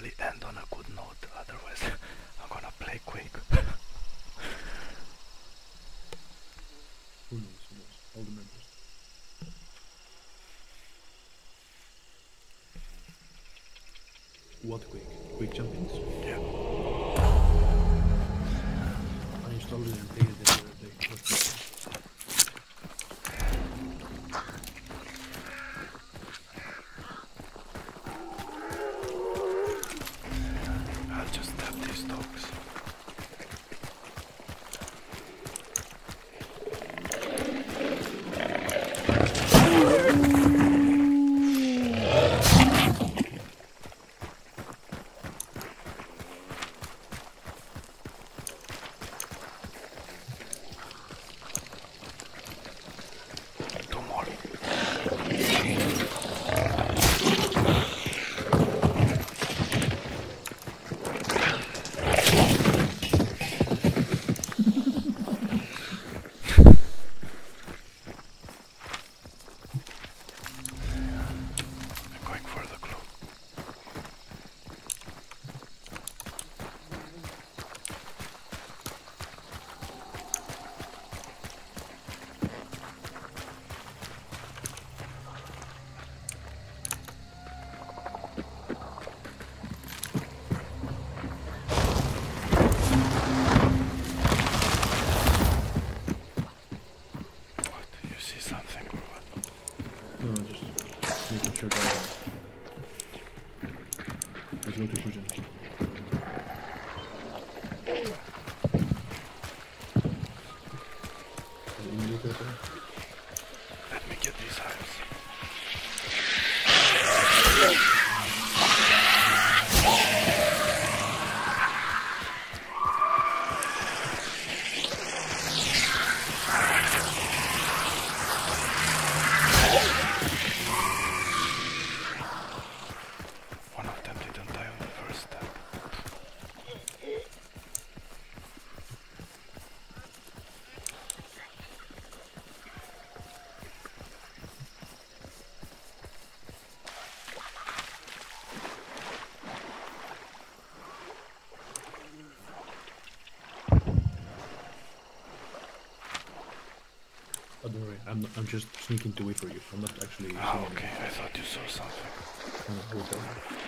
hopefully end on a good note, otherwise I'm gonna play quick. who knows, who knows, all the members. What quick? I'm just sneaking to wait for you. I'm not actually. Oh, okay. I thought you saw something. Uh,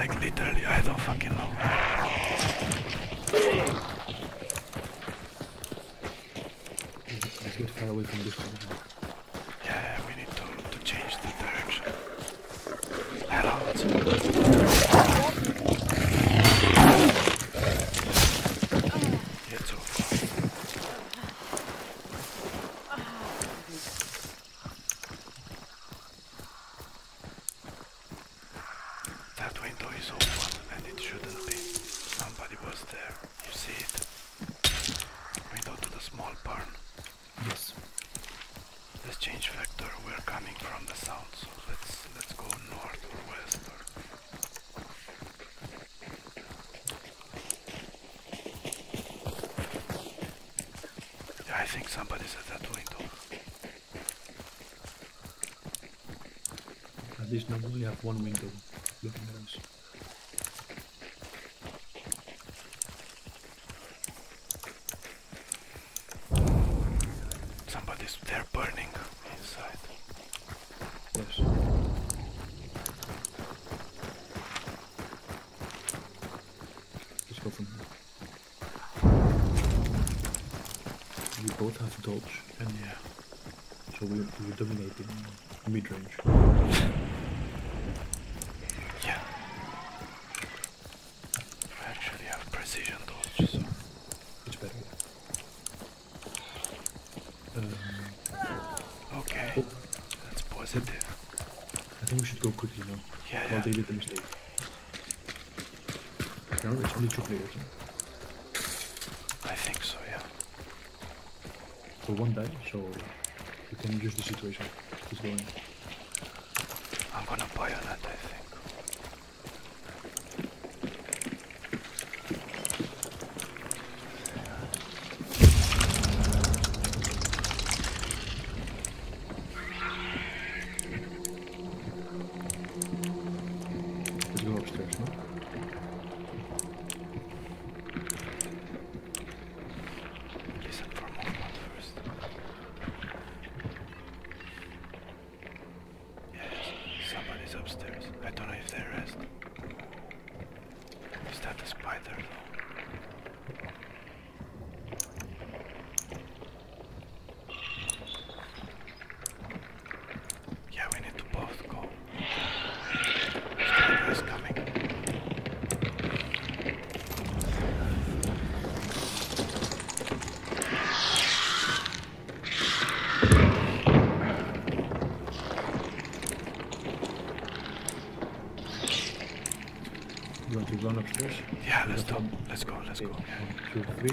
Like literally, I don't fucking know. Let's get far away from this one. like one window looking at us. Somebody's there burning inside. Yes. Let's go from here. We both have dodge and yeah. So we're, we're dominating mid range. two players. I think so, yeah. For one die, so you can use the situation. Going. I'm gonna buy on that, I think. Yeah, let's stop. Let's go, let's go. One, two, three.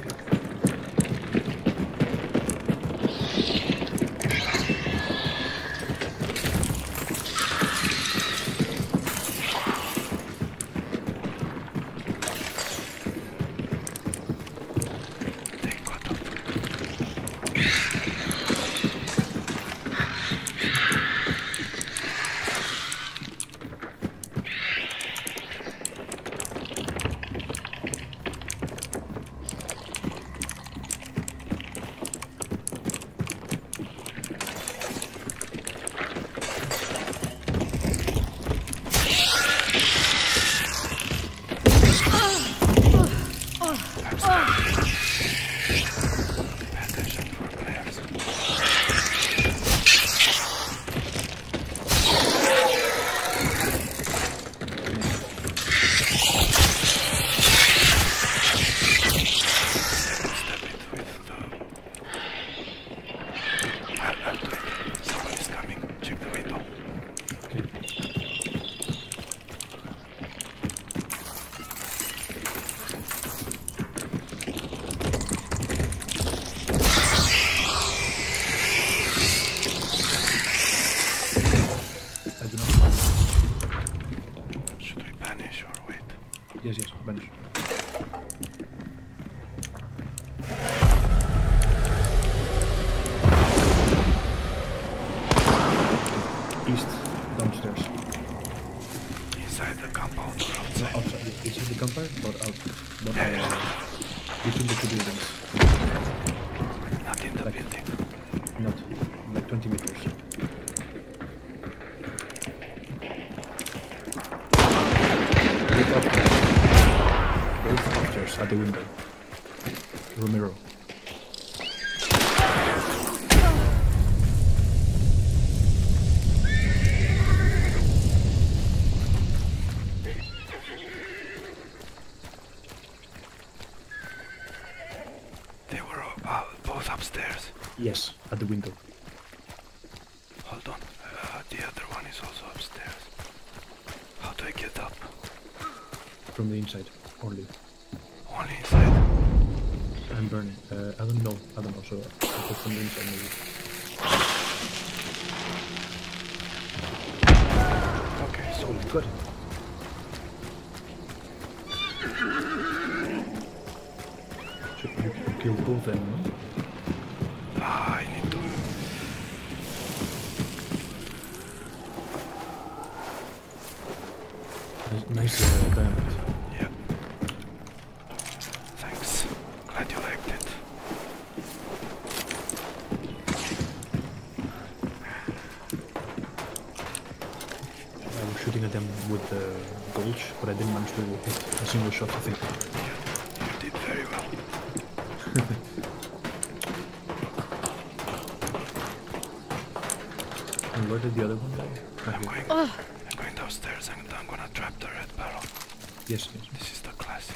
At the window. Hold on. Uh, the other one is also upstairs. How do I get up? From the inside only. Only inside. I'm burning. Uh, I don't know. I don't know. So I'll from the inside maybe. Okay, so you got it. So you, you killed both them, no? ah, I need to. Nice, nice uh, diamond. Yeah. Thanks. Glad you liked it. I was shooting at them with the Gulch, but I didn't manage to hit a single shot, I think. You did very well. And where did the other one go? I'm here. going. I'm going downstairs and I'm gonna trap the red barrel. Yes, yes. This is the classic.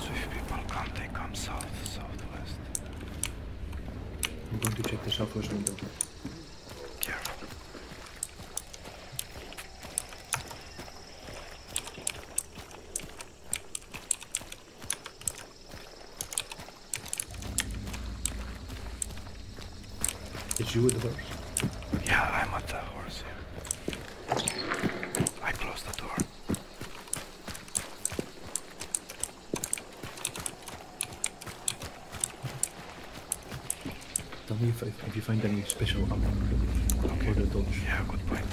So if people come, they come south, southwest. I'm going to check the southwest window. Careful. It's you with the horse? Yeah, I'm at the horse here. I closed the door. Tell me if, if, you find any special for the dodge. Yeah, good point.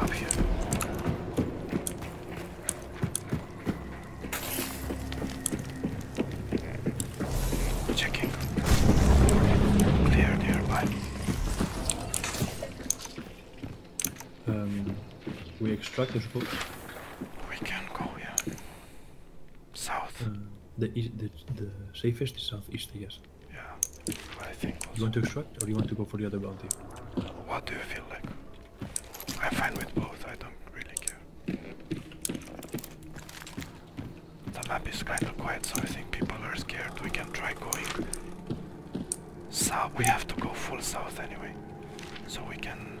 Up here. Checking. Clear nearby. Um, we extract suppose. We can go, yeah. South. Uh, the, east, the the safest is southeast, yes. Yeah. I think You want to extract or you want to go for the other bounty? What do you feel like? I'm fine with both, I don't really care. The map is kinda quiet, so I think people are scared. We can try going south. We have to go full south anyway. So we can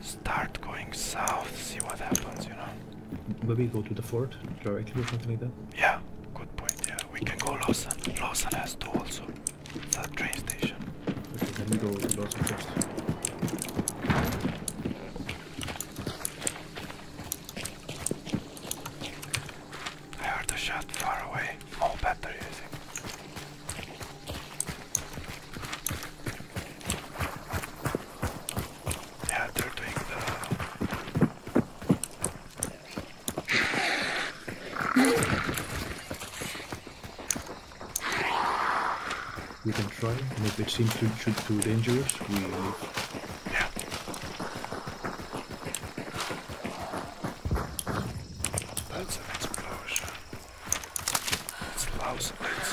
start going south, see what happens, you know? Maybe go to the fort directly or something like that. Yeah, good point, yeah. We can go Lawson. Lawson has two also. The train station. Okay, let me go to Lawson first. if too dangerous, we leave. Yeah. That's an explosion. It's.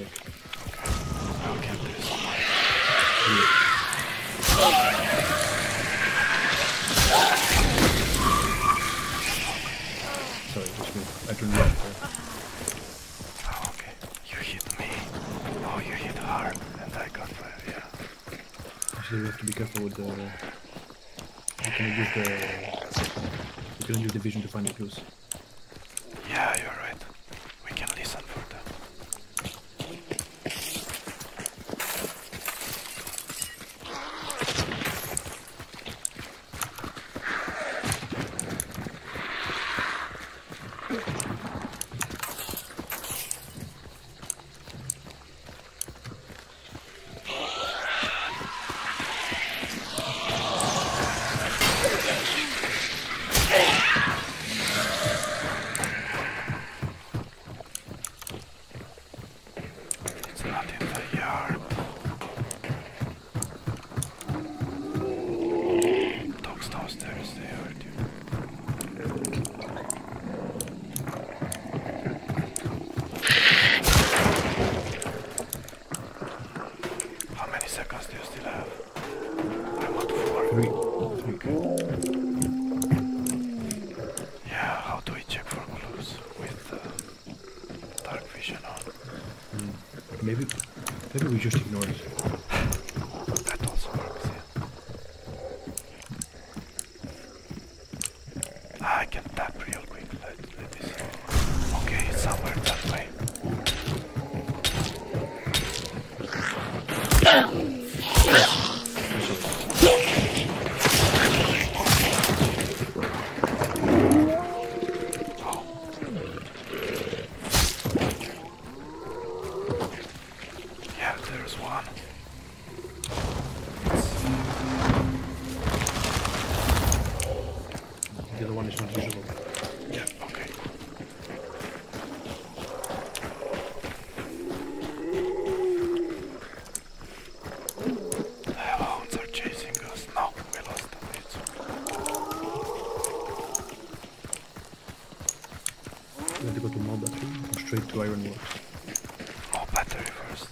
chick. I'll get this. Sorry, just move. I do not. Oh, okay. You hit me. Oh, you hit hard, and I got fire. Yeah. Actually, we have to be careful with the. Uh, you can use the. You can use the vision to find the clues. to Ironworks. Oh, battery first.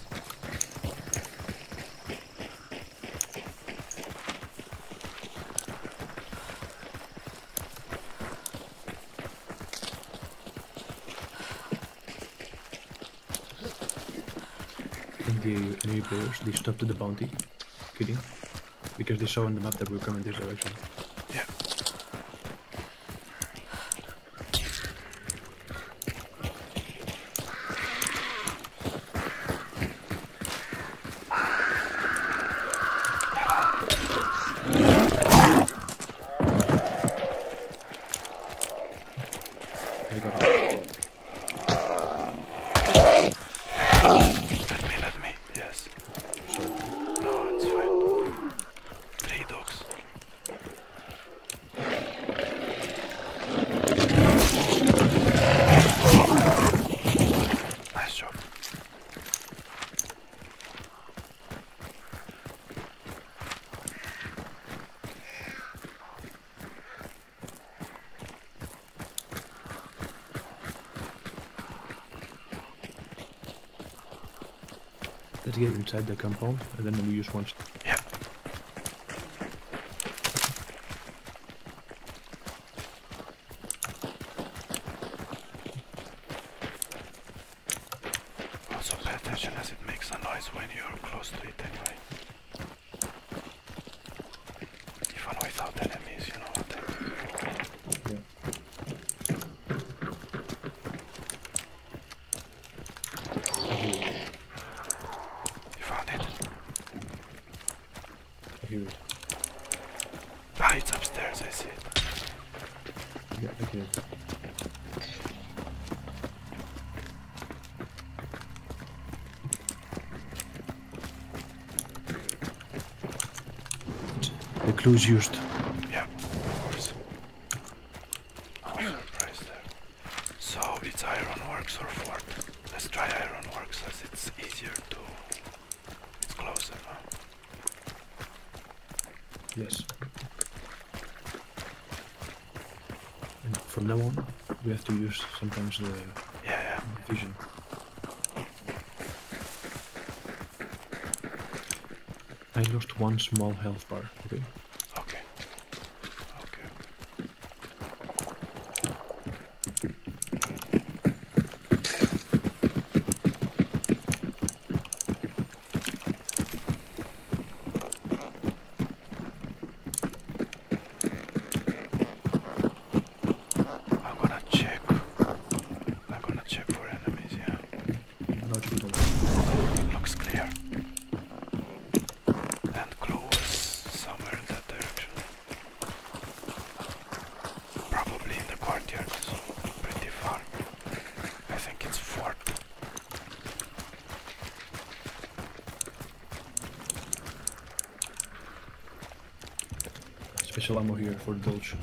And the new players, they stopped the bounty. Kidding. Because they saw on the map that we're coming this direction. inside the compound, and then we just want Get. The clues used. Yeah, of course. No surprise there. So it's ironworks or fort. Let's try ironworks as it's easier to. It's closer, no? Yes. And from now on, we have to sometimes the Yeah, yeah. vision. I lost one small health bar. Okay. Okay. I'm gonna check. I'm gonna check for enemies, yeah. Now it's good one. Looks clear. And clue was somewhere in that direction. Probably in the courtyard, so pretty far. I think it's fort. Here for Dolce.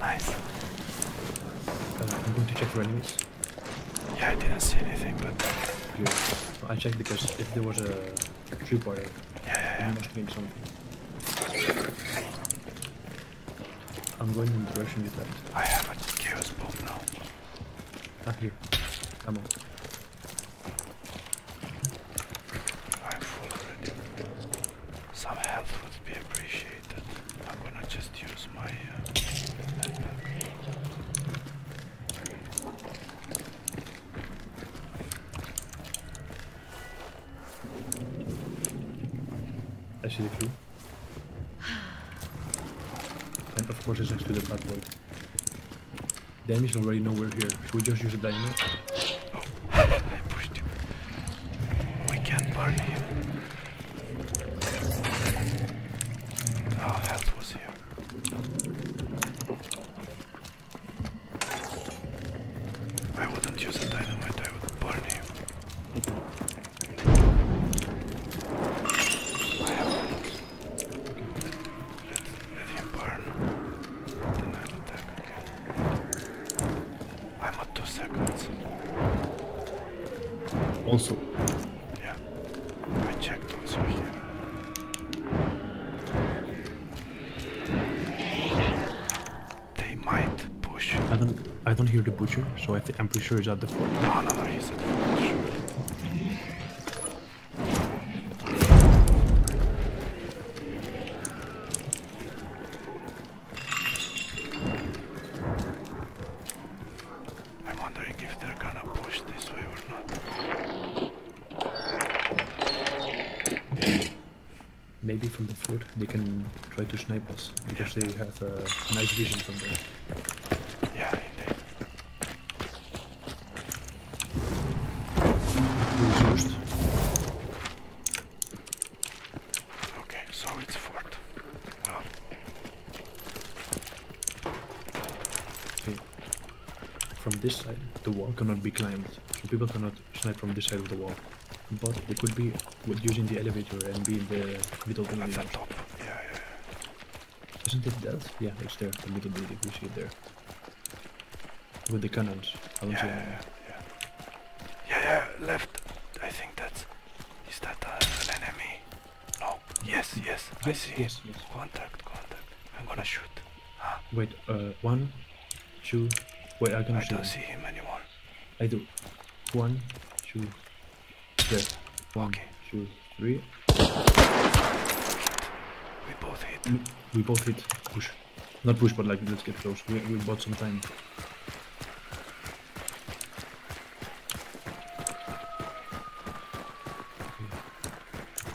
Nice. Uh, I'm going to check for enemies. Yeah, I didn't see anything, but Here. I checked because if there was a tripwire, yeah, yeah, I yeah. must mean something. I'm going in the direction you tapped. I have a chaos bomb now. Ah, here. Ammo. I'm full already. Some health would be appreciated. I'm gonna just use my. Uh, backpack. I see the clue. And of course it's next to the boy. The already know we're here. Should we just use a dynamite? I pushed him. We can burn him. Oh, health was here. I wouldn't use a dynamite, I would burn him. I have bullets. Let, let him burn. Then I'll attack again. I'm at two seconds. Also, Yeah. I checked also here. They might push. I don't, I don't hear the butcher, so I I'm pretty sure it's at the fort. No, no, no, he's at full sure. I'm wondering if they're gonna push this way or not. Maybe from the fort they can try to snipe us because they have a nice vision from there. Yeah, indeed. Who is used? Okay, so it's fort. Well, Okay. From this side, the wall cannot be climbed, so people cannot this side of the wall. But they could be with using the elevator and be in the middle building. the top. Yeah, yeah. Isn't it that? Yeah, it's there, the middle building. We see it there. With the cannons. I don't Yeah, see yeah, yeah, yeah. Yeah, yeah, left. I think that's. Is that uh, an enemy? No. Yes, yes. I see. yes, yes. Contact, contact. I'm gonna shoot. Ah, Wait, uh, one, two. Wait, I can I cannot see. don't see him anymore. I do. One, two. There. One, Okay. two, three. We both hit. Mm, We both hit push. Not push, but like let's get close. We, we bought some time.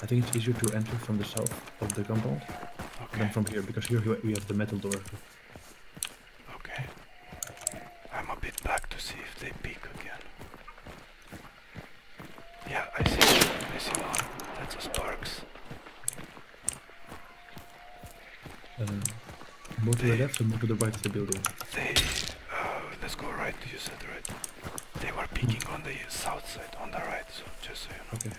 I think it's easier to enter from the south of the compound Okay. than from here because here we have the metal door. Okay. I'm a bit back to see if they peek again. More to the They- left and more to the right of the building. They, uh, let's go right. You said right. They were peeking on the south side, on the right. So just so you know. Okay.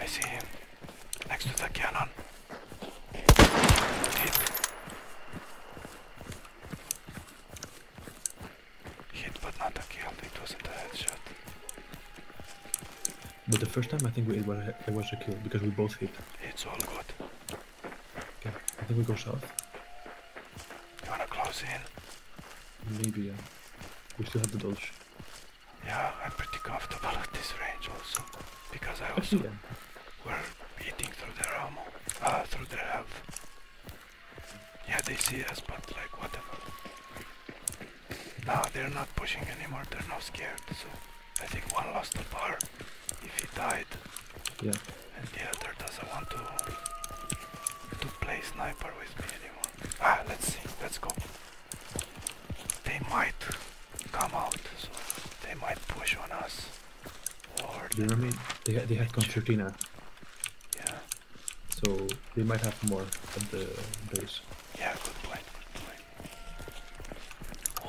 I see him next to the cannon. Hit. Hit, but not a kill. It wasn't a headshot. But the first time I think we, it, was, a kill because we both hit. It's all good. Okay. I think we go south. You wanna close in? Maybe, yeah. We still have the dodge. Yeah, I'm pretty comfortable at this range also. Because I also yeah. were eating through their ammo. Uh, through their health. Yeah, they see us, but like, whatever. No, they're not pushing anymore. They're not scared. So I think one lost the bar. If he died, Yeah. and the other doesn't want to to play sniper with me anymore. Ah, let's see. Let's go. They might come out, so they might push on us. Or Do you remember? They, they had concertina, yeah, so they might have more at the base. yeah. Good point. Good point.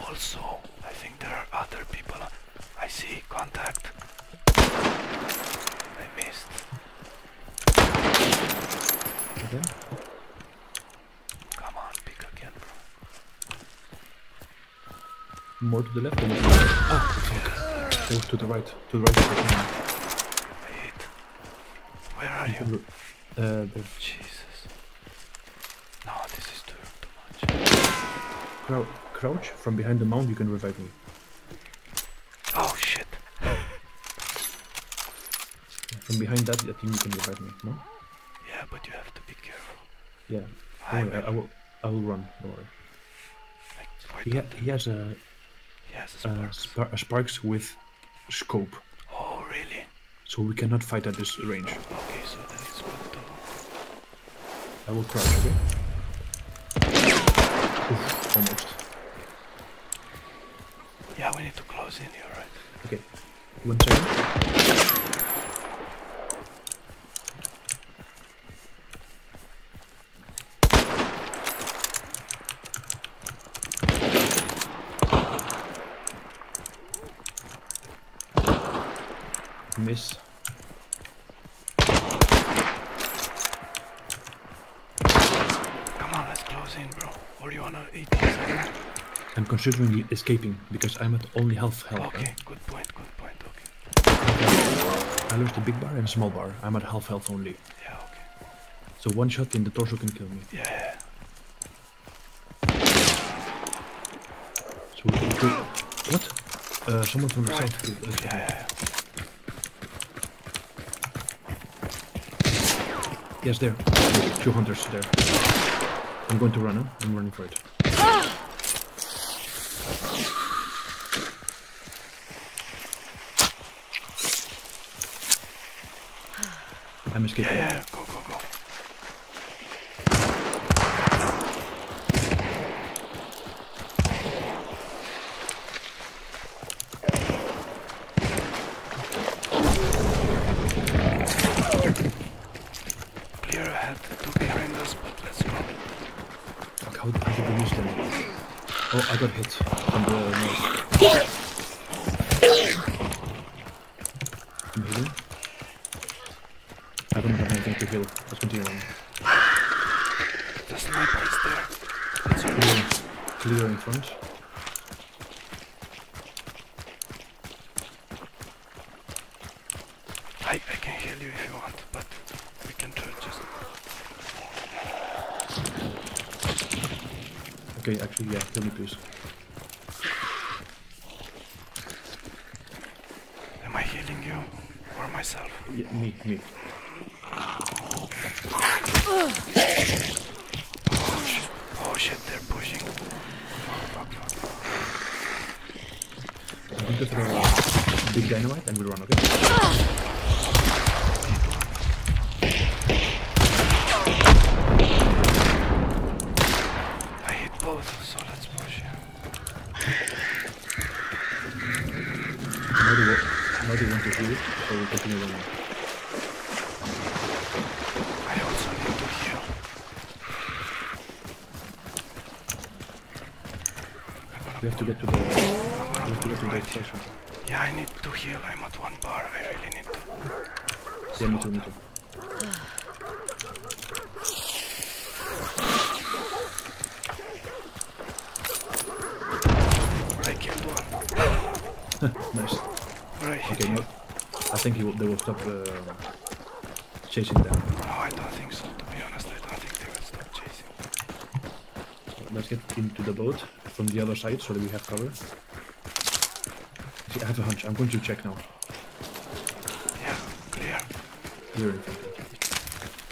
Also, I think there are other people. I see contact. I missed. Again? Come on, pick again, bro. More to the left or more to the right? Ah, fuck. Was to the right. To the right. I hit. Where are you? Uh, the Jesus. No, this is too too much. crou- crouch from behind the mound. You can revive me. Oh shit. From behind that, I think you can revive me. No? Yeah, but you have to be careful. Yeah. I I, I will. I will run. Don't worry. Like, He, ha- he has a, has a spark. spar- a sparks with scope, Oh, really? so we cannot fight at this range. Okay, so then it's good to. I will crouch. Okay. Oof, almost. Yeah, we need to close in here, right? Okay. One second. Miss. Come on, let's close in, bro. Or you wanna 18 seconds? I'm considering escaping because I'm at only half health. Okay, good point, good point, okay. I lost a big bar and a small bar. I'm at half health only. Yeah, okay. So one shot in the torso can kill me. Yeah. So we can go. What? Uh, someone from the Right. south. Yeah, yeah, yeah. Yes, there. Two hunters there. I'm going to run. Huh? I'm running for it. I'm escaping. Yeah, yeah, go, go, go. Clear ahead, two behind us, but let's go. Fuck, how, how did we miss them? Oh, I got hit from the north. I'm healing. I don't have anything to heal. Let's continue on. The sniper is there. Let's go. Clear, clear in front. I, I can heal you if you want, but we can try just. Okay, actually, yeah, kill me please. Am I healing you or myself? Yeah, me, me. Oh shit, they're pushing. Fuck, fuck, fuck. I'm going to throw a big dynamite and we'll run, okay? I hit both, so let's push. Now they, wa- now they want to heal it, so we'll continue running. I also need We have to get to the. We have to get to the station. Yeah, I need to heal. I'm at one bar. I really need to. Yeah, me too, me too. I killed one. Nice. Okay, no. I think he will, they will stop uh, chasing them. No, I don't think so. To be honest, I don't think they will stop chasing. Let's get into the boat from the other side so that we have cover. See, I have a hunch. I'm going to check now. Yeah, clear. Front.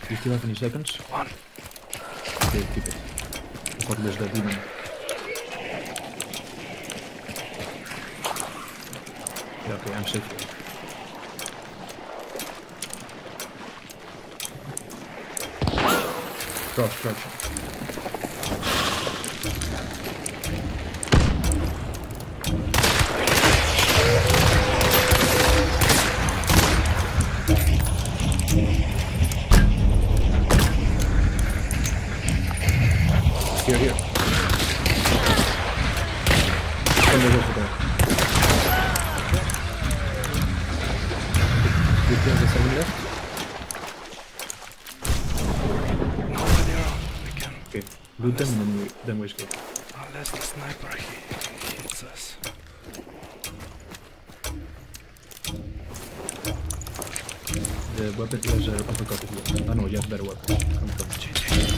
You still have any seconds? One. Okay, keep it. I thought there's the demon. Yeah, okay, I'm safe. here. Crouch, crouch. Them then we, then we escape. Unless the sniper he hits us. The weapon is uh, uppercut want. Ah no, you have better weapons. Come, come. GG.